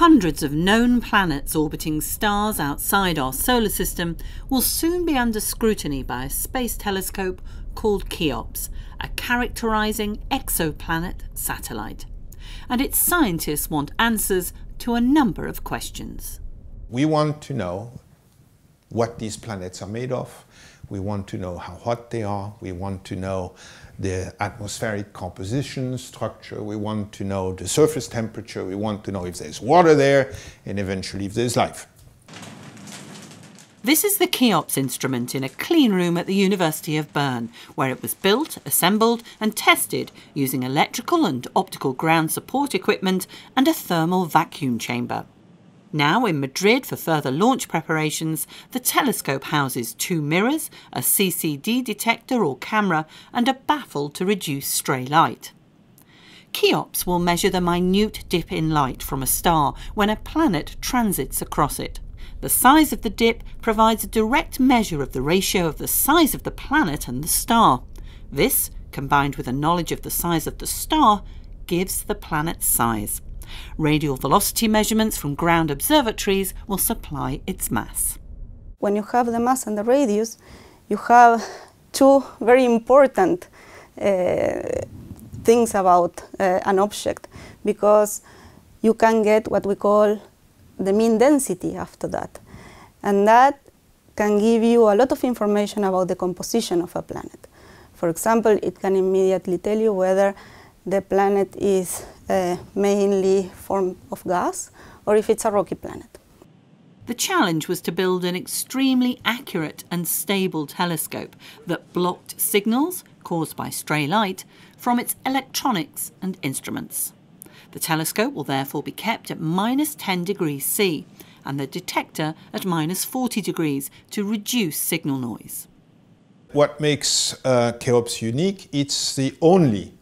Hundreds of known planets orbiting stars outside our solar system will soon be under scrutiny by a space telescope called Cheops, a characterizing exoplanet satellite. And its scientists want answers to a number of questions. We want to know what these planets are made of. We want to know how hot they are. We want to know the atmospheric composition, structure. We want to know the surface temperature. We want to know if there's water there and eventually if there's life. This is the Cheops instrument in a clean room at the University of Bern, where it was built, assembled and tested using electrical and optical ground support equipment and a thermal vacuum chamber. Now in Madrid for further launch preparations, the telescope houses two mirrors, a CCD detector or camera, and a baffle to reduce stray light. Cheops will measure the minute dip in light from a star when a planet transits across it. The size of the dip provides a direct measure of the ratio of the size of the planet and the star. This, combined with a knowledge of the size of the star, gives the planet's size. Radial velocity measurements from ground observatories will supply its mass. When you have the mass and the radius, you have two very important uh, things about uh, an object because you can get what we call the mean density after that. And that can give you a lot of information about the composition of a planet. For example, it can immediately tell you whether the planet is uh, mainly formed of gas or if it's a rocky planet. The challenge was to build an extremely accurate and stable telescope that blocked signals caused by stray light from its electronics and instruments. The telescope will therefore be kept at minus 10 degrees C and the detector at minus 40 degrees to reduce signal noise. What makes uh, Cheops unique, it's the only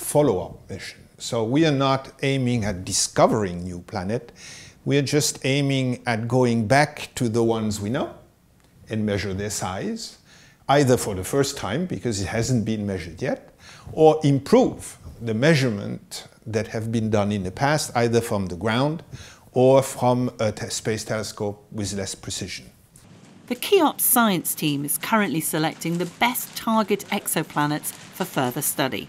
follow-up mission. So we are not aiming at discovering new planet. We are just aiming at going back to the ones we know and measure their size, either for the first time because it hasn't been measured yet, or improve the measurement that have been done in the past, either from the ground or from a space telescope with less precision. The Cheops science team is currently selecting the best target exoplanets for further study.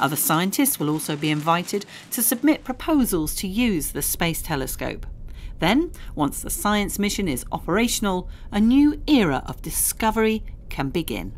Other scientists will also be invited to submit proposals to use the Space Telescope. Then, once the science mission is operational, a new era of discovery can begin.